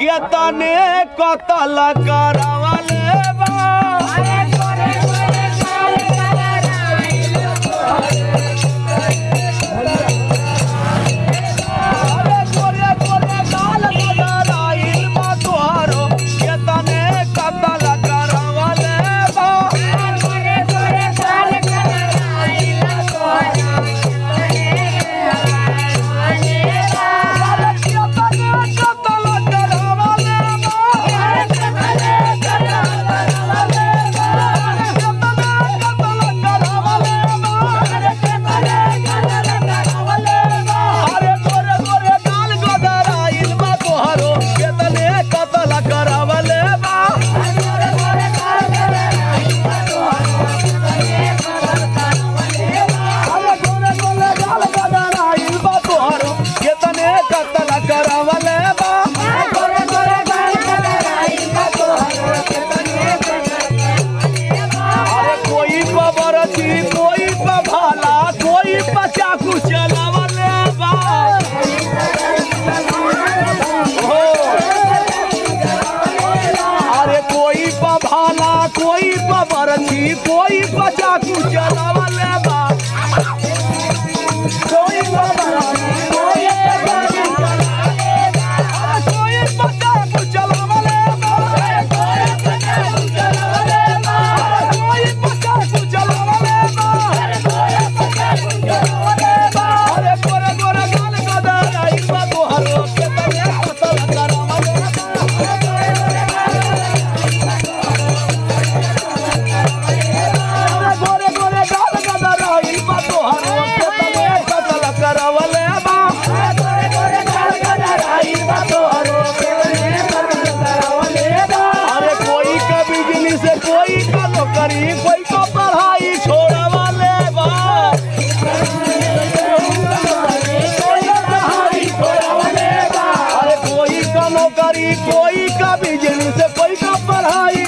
किया तने कतल करवा बा कोई बचा तू चलावा बा कोई का नौकरी कोई को पढ़ाई छोड़ा वाले अरे कोई का नौकरी कोई का बिज़नेस कोई का पढ़ाई